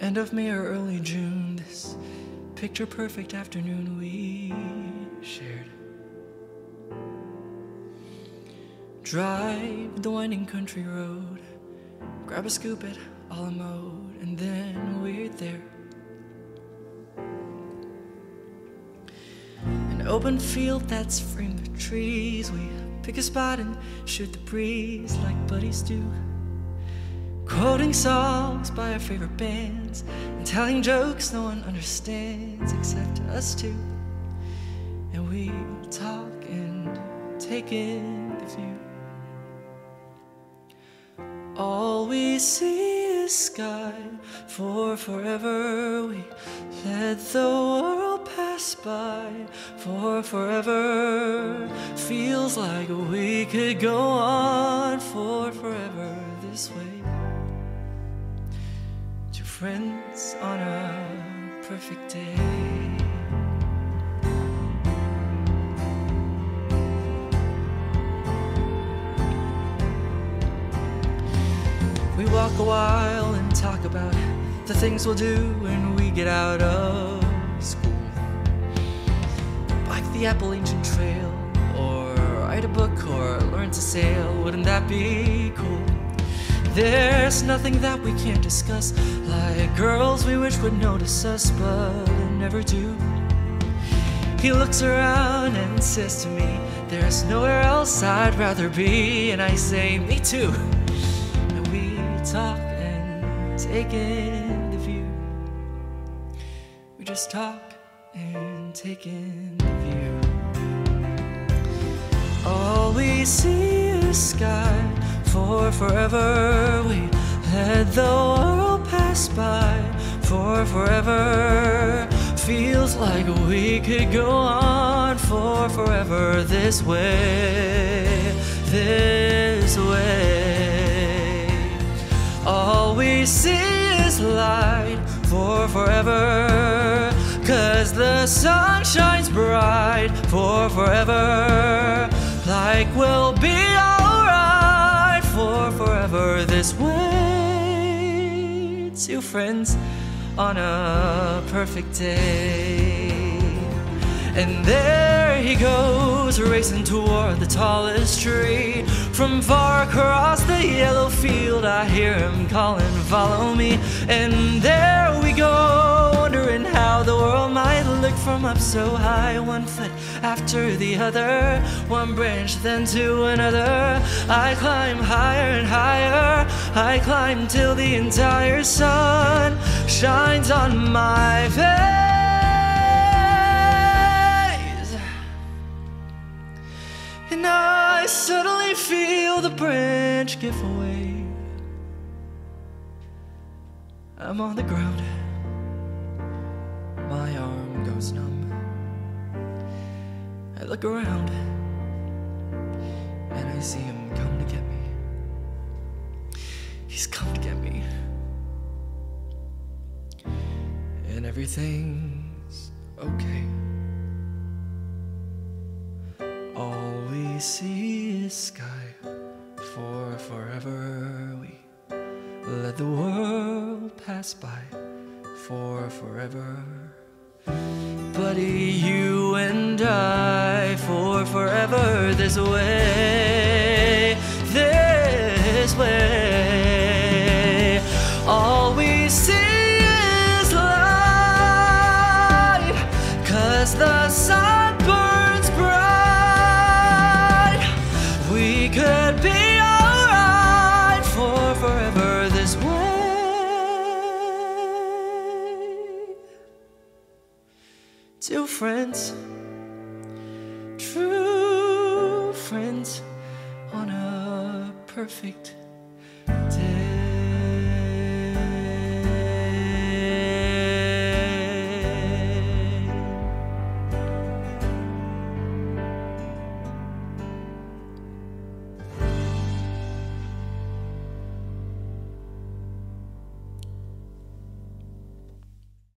End of May or early June, this picture perfect afternoon we shared. Drive the winding country road, grab a scoop at a la mode, and then we're there. An open field that's framed with trees, we pick a spot and shoot the breeze like buddies do. Quoting songs by our favorite bands and telling jokes no one understands except us two. And we talk and take in the view. All we see is sky for forever. We let the world pass by for forever. Feels like we could go on for forever this way friends on a perfect day. We walk a while and talk about the things we'll do when we get out of school. Bike the Appalachian Trail, or write a book, or learn to sail. Wouldn't that be cool? There's nothing that we can't discuss. Like girls we wish would notice us But never do. He looks around and says to me There's nowhere else I'd rather be. And I say, me too. And we talk and take in the view. We just talk and take in the view. All we see is sky for forever we let the world pass by. For forever feels like we could go on. For forever this way this way. All we see is light. For forever cause the sun shines bright. For forever like we'll this way. Two friends on a perfect day. And there he goes, racing toward the tallest tree. From far across the yellow field, I hear him calling, Follow me. And there we go, wondering how the world might look from up so high. One foot after the other, one branch then to another. I climb higher and higher, I climb till the entire sun shines on my face. And I suddenly feel the branch give away. I'm on the ground. Look around and I see him come to get me. He's come to get me. And everything's okay. All we see is sky for forever. We let the world pass by for forever. Buddy, you and I for forever this way, this way. All we see is light, cause the sun Two friends, true friends on a perfect